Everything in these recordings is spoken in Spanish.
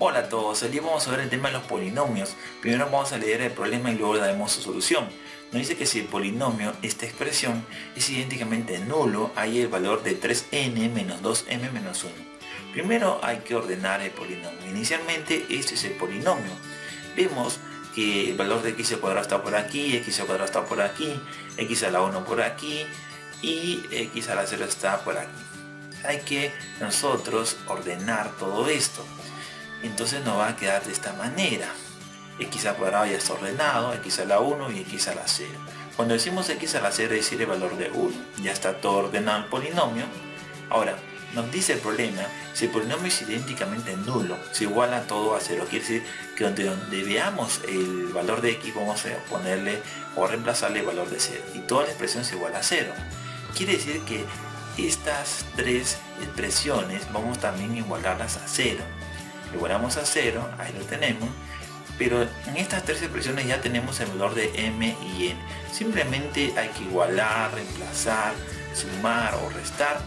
Hola a todos, hoy vamos a ver el tema de los polinomios. Primero vamos a leer el problema y luego daremos su solución. Nos dice que si el polinomio, esta expresión, es idénticamente nulo, hay el valor de 3n menos 2m menos 1. Primero hay que ordenar el polinomio. Inicialmente este es el polinomio. Vemos que el valor de x al cuadrado está por aquí, x al cuadrado está por aquí, x a la 1 por aquí y x a la 0 está por aquí. Hay que nosotros ordenar todo esto entonces nos va a quedar de esta manera. x al cuadrado ya está ordenado, x a la 1 y x a la 0. Cuando decimos x a la 0 es decir el valor de 1. Ya está todo ordenado el polinomio. Ahora, nos dice el problema, si el polinomio es idénticamente nulo, se iguala todo a 0. Quiere decir que donde, veamos el valor de x vamos a ponerle o reemplazarle el valor de 0. Y toda la expresión se iguala a 0. Quiere decir que estas tres expresiones vamos también a igualarlas a 0 igualamos a 0, ahí lo tenemos, pero en estas tres expresiones ya tenemos el valor de m y n. Simplemente hay que igualar, reemplazar, sumar o restar.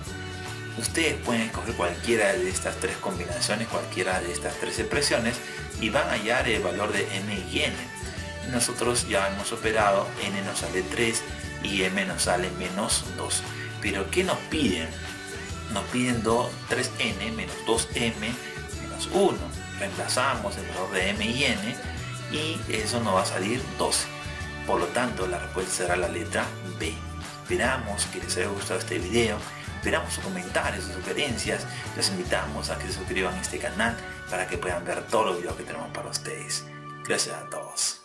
Ustedes pueden escoger cualquiera de estas tres combinaciones, cualquiera de estas tres expresiones y van a hallar el valor de m y n. Nosotros ya hemos operado, n nos sale 3 y m nos sale menos 2. Pero ¿qué nos piden? Nos piden 3n menos 2m 1. Reemplazamos el valor de m y n y eso nos va a salir 12. Por lo tanto, la respuesta será la letra B. Esperamos que les haya gustado este video. Esperamos sus comentarios, sus sugerencias. Les invitamos a que se suscriban a este canal para que puedan ver todos los videos que tenemos para ustedes. Gracias a todos.